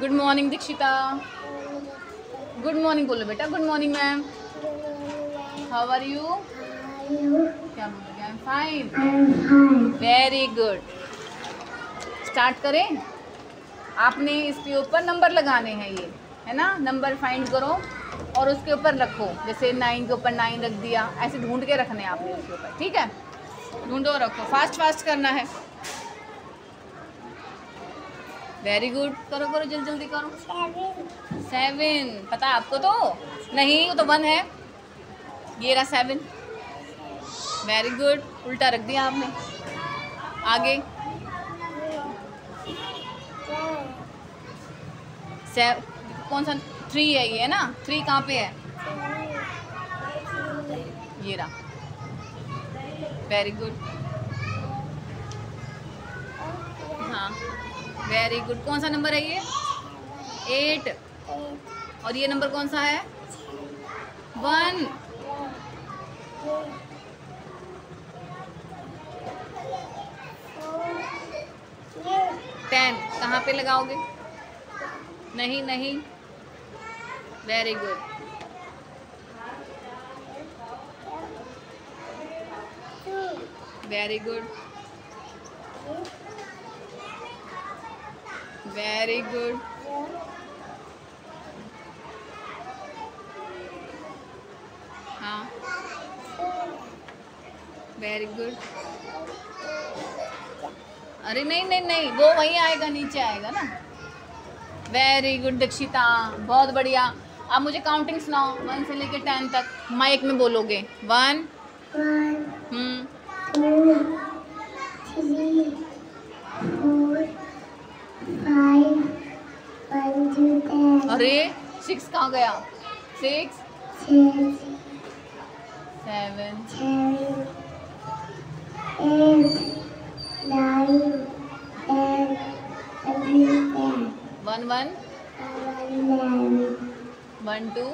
Good morning Dikshita good morning बोलो बेटा. Good morning ma'am how are you क्या I am fine very good start करें. आपने इसके ऊपर नंबर लगाने हैं ये, है ना? नंबर फाइंड करो और उसके ऊपर रखो. जैसे नाइन के ऊपर नाइन रख दिया, ऐसे ढूंढ के रखने आपने उसके ऊपर. ठीक है? ढूंढो रखो. फास्ट फास्ट करना है. वेरी गुड करो करो जल्दी जल्दी करो। सेवन पता है आपको तो? नहीं वो तो वन है। ये रहा सेवन वेरी गुड उल्टा रख दिया आपने। आगे। कौन सा? थ्री है ये है ना? थ्री कहाँ पे है? ये रहा। वेरी गुड हाँ वेरी गुड। कौन सा नंबर है ये? एट। और ये नंबर कौन सा है? वन। टेन। कहाँ पे लगाओगे? नहीं नहीं। Very good. Very good. Very good हाँ। वेरी गुड अरे नहीं नहीं नहीं वो वहीं आएगा नीचे आएगा ना? Very good Dikshita. बहुत बढ़िया। अब मुझे काउंटिंग सुनाओ वन से लेके टेन तक। माइक में बोलोगे। वन हम्म। अरे सिक्स कहाँ गया? Six seven one one one two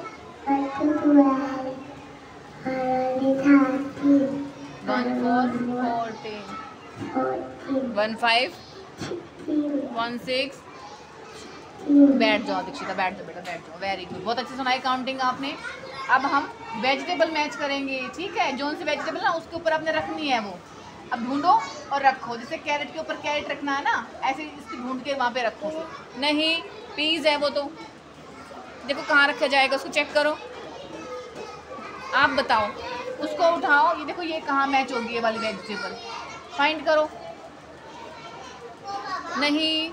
one four fourteen one five one six बैठ जाओ दीक्षिता, बैठ जाओ बेटा, बैठ जाओ। वेरी गुड बहुत अच्छी सुनाई काउंटिंग आपने। अब हम वेजिटेबल मैच करेंगे, ठीक है? जोन से वेजिटेबल ना, उसके ऊपर आपने रखनी है वो। अब ढूंढो और रखो। जैसे कैरेट के ऊपर कैरेट रखना है ना, ऐसे इसकी ढूंढ के वहाँ पे रखो। नहीं पीज है वो तो। देखो कहाँ रखा जाएगा, उसको चेक करो। आप बताओ। उसको उठाओ। ये देखो, ये कहाँ मैच होगी ये वाली वेजिटेबल फाइंड करो। नहीं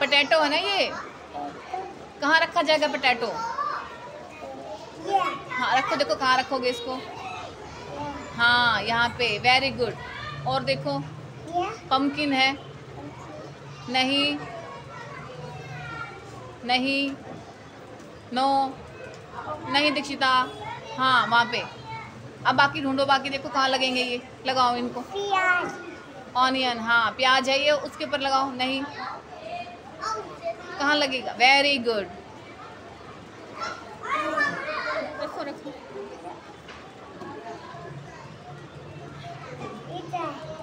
पटेटो है ना ये? कहाँ रखा जाएगा पटेटो हाँ रखो, देखो कहाँ रखोगे इसको? हाँ यहाँ पे वेरी गुड और देखो पम्पकिन है। नहीं नहीं नो नहीं, दीक्षिता। हाँ वहाँ पे। अब बाकी ढूंढो, बाकी देखो कहाँ लगेंगे ये। लगाओ इनको। ऑनियन हाँ प्याज है ये उसके ऊपर लगाओ नहीं। कहाँ लगेगा? वेरी गुड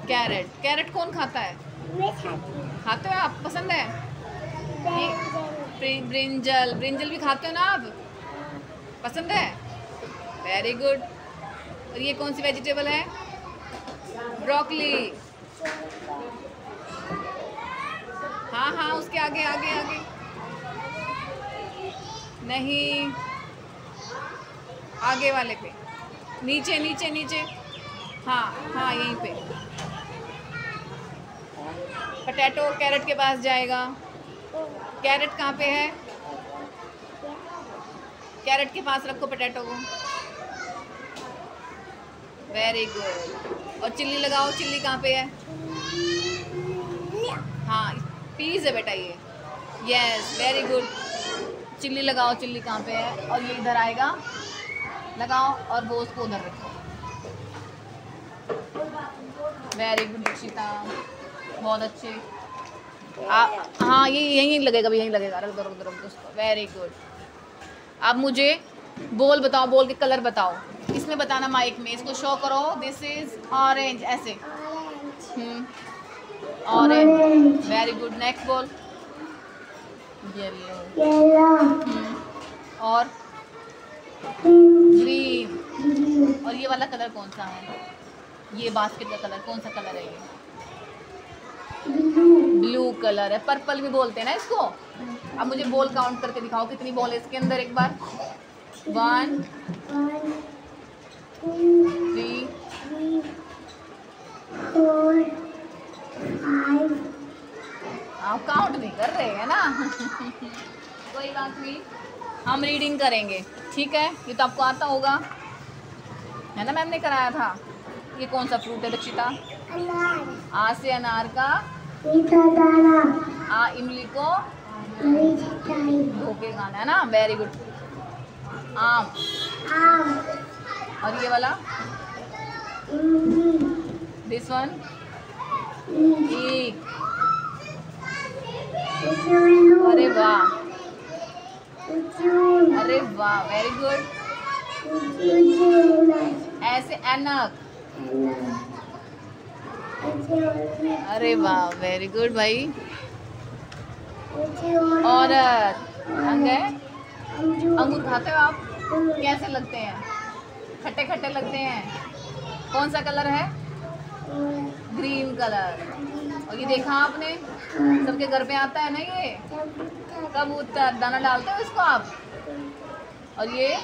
कैरेट कैरेट कौन खाता है? खाते हो। आप? पसंद है? ये ब्रिंजल। ब्रिंजल भी खाते हो ना आप? पसंद है? वेरी गुड और ये कौन सी वेजिटेबल है? ब्रोकली हाँ हाँ उसके आगे आगे आगे। नहीं। आगे वाले पे। नीचे नीचे नीचे। हाँ हाँ यहीं पे। पटेटो कैरेट के पास जाएगा। कैरेट कहाँ पे है? कैरेट के पास रखो पटेटो को। वेरी गुड और चिल्ली लगाओ, चिल्ली कहाँ पे है? हाँ पीस है बेटा ये। यस वेरी गुड चिल्ली लगाओ, चिल्ली कहाँ पे है? और ये इधर आएगा। लगाओ और वो उसको उधर रखो। Very good Dikshita. बहुत अच्छे। हाँ ये, यहीं लगेगा यहीं लगेगा। रख दो रख दो रख दो वेरी गुड अब मुझे बोल बताओ, बोल के कलर बताओ। इसमें बताना माइक में, इसको शो करो। दिस इज़ ऑरेंज ऐसे। ऑरेंज वेरी गुड नेक्स्ट बोल येलो और? ग्रीन और ये वाला कलर कौन सा है? ये बास्केट का कलर कौन सा कलर है ये? ब्लू कलर है। पर्पल भी बोलते हैं ना इसको? अब मुझे बॉल काउंट करके दिखाओ, कितनी बॉल है इसके अंदर एक बार। वन आप काउंट नहीं कर रहे हैं ना? कोई बात नहीं। हम रीडिंग करेंगे ठीक है? ये तो आपको आता होगा। है ना मैम ने कराया था? ये कौन सा फ्रूट है दक्षिता? आ से अनार का आ इमली को धोके खाना है ना? वेरी गुड आम। आम। और ये वाला? दिस वन एक। अरे वाह। अरे वाह वेरी गुड ऐसे एनक अरे वाह वेरी गुड भाई। और अंग अंगूर खाते हो आप? कैसे लगते हैं? खट्टे खट्टे लगते हैं। कौन सा कलर है? Green colour. और ये देखा आपने? सबके घर पे आता है ना ये? कबूतर। दाना डालते हो इसको आप? और ये?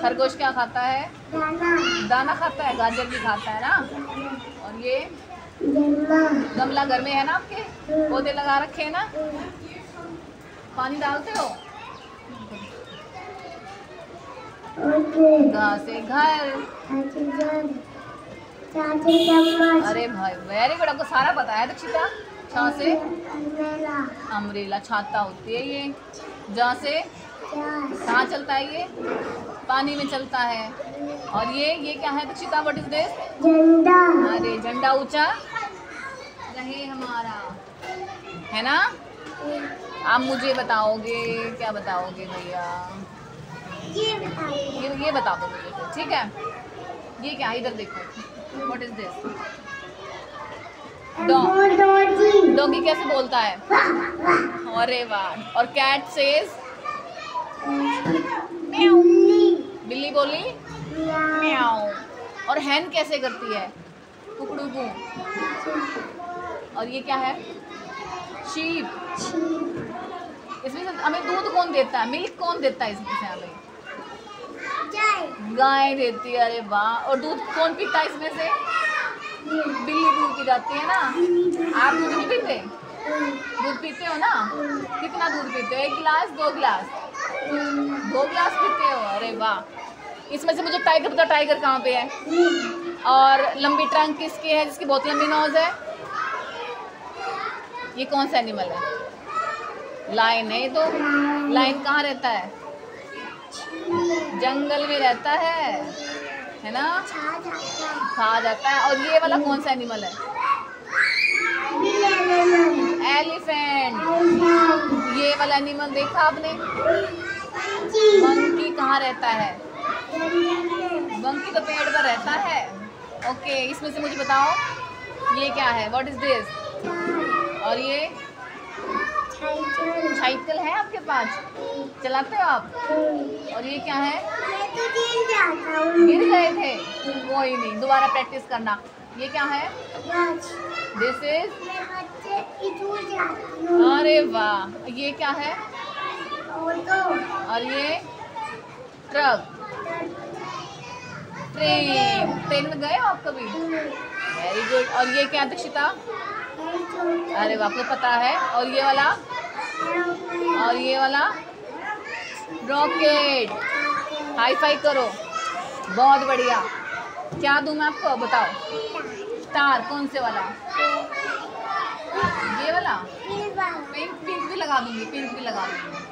खरगोश क्या खाता है? दाना खाता है, गाजर भी खाता है ना? और ये? गमला। घर में है ना आपके? पौधे लगा रखे हैं ना? पानी डालते हो? से घर। अरे भाई वेरी गुड आपको सारा है दक्षिता छा से? अमरेला छाता होती है ये। जहाँ से? कहाँ चलता है ये? पानी में चलता है। और ये ये क्या है दक्षिता व्हाट इज़ झंडा अरे, झंडा ऊँचा। रहे हमारा। है ना? आप मुझे बताओगे, क्या बताओगे भैया? ये बताइए ये ये बता दो मुझे। ठीक है? ये क्या? इधर देखो। What is this doggy doggy कैसे बोलता है? अरे वाह। और कैट सेज बिल्ली बोली? और हैन कैसे करती है? कुकड़ू कू और ये क्या है? शीप इसमें हमें दूध कौन देता है? मिल्क कौन देता है इसमें से हमें? गाय देती है, अरे वाह। और दूध कौन पीता है इसमें से? बिल्ली दूध पी जाती है ना? आप दूध नहीं पीते? दूध पीते हो ना? कितना दूध पीते हो? एक गिलास, दो गिलास? दो गिलास पीते हो? अरे वाह। इसमें से मुझे टाइगर पता टाइगर कहाँ पे है? और लंबी ट्रंक किसकी है, जिसकी बहुत लंबी नोज़ है? ये कौन सा एनिमल है? लाइन है ये तो। लाइन कहाँ रहता है? जंगल में रहता है है ना? खा जाता है। और ये वाला कौन सा एनिमल है? एलिफेंट ये वाला एनिमल देखा आपने? मंकी कहाँ रहता है? मंकी तो पेड़ पर रहता है। ओके इसमें से मुझे बताओ, ये क्या है? व्हाट इज़ दिस और ये? साइकिल है आपके पास? चलाते हो आप? और ये क्या है? गिर गए थे? कोई नहीं दोबारा प्रैक्टिस करना। ये क्या है? दिस इज़ अरे वाह। ये क्या है? और ये ट्रक। ट्रेन ट्रेन में गए हो आप कभी? वेरी गुड और ये क्या दक्षिता? अरे वाह, आपको पता है। और ये वाला? और ये वाला रॉकेट हाई फाई करो। बहुत बढ़िया। क्या दूँ मैं आपको? बताओ। स्टार कौन से वाला? ये वाला? पिंक पिंक भी लगा दूँगी पिंक भी लगा दूँगी।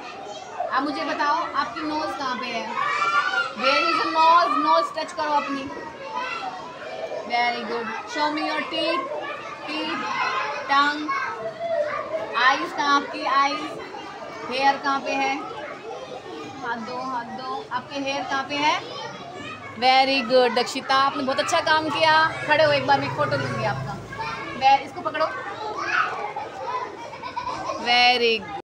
अब मुझे बताओ, आपकी नोज़ कहाँ पे है? Where is nose nose touch करो अपनी। Very good show me your teeth teeth tongue eyes कहाँ आपकी? आईज हेयर कहाँ पे है? हाथ दो हाथ। दो आपके हेयर कहाँ पे है? वेरी गुड दक्षिता, आपने बहुत अच्छा काम किया। खड़े हो, एक बार मैं फ़ोटो लूँगी आपका। इसको पकड़ो। वेरी